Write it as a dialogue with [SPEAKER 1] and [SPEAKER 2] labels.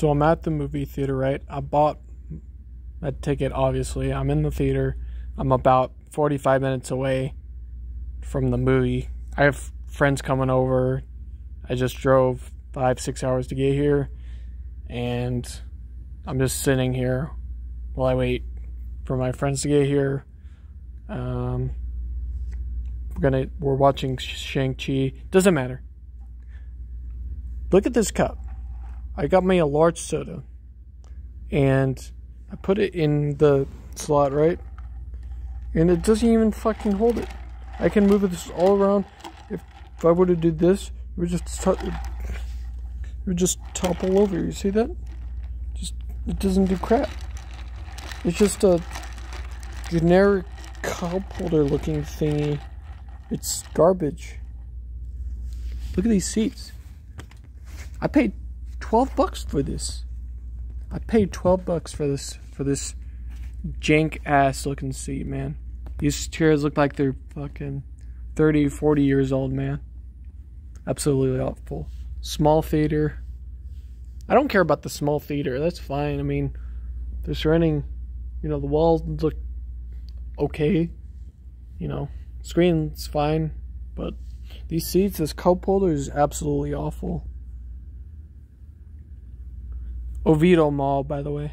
[SPEAKER 1] So I'm at the movie theater, right? I bought a ticket, obviously. I'm in the theater. I'm about 45 minutes away from the movie. I have friends coming over. I just drove five, six hours to get here. And I'm just sitting here while I wait for my friends to get here. Um, we're gonna we're watching Shang Chi. Doesn't matter. Look at this cup. I got me a large soda, and I put it in the slot right, and it doesn't even fucking hold it. I can move this all around. If, if I were to do this, it would just it would just topple over. You see that? Just it doesn't do crap. It's just a generic cup holder looking thingy. It's garbage. Look at these seats. I paid 12 bucks for this. I paid 12 bucks for this for this jank ass looking seat, man. These chairs look like they're fucking 30, 40 years old, man. Absolutely awful. Small theater. I don't care about the small theater. That's fine. I mean, they're surrounding, you know, the walls look okay. You know, screen's fine, but these seats, this cup holder is absolutely awful. Oviedo Mall, by the way.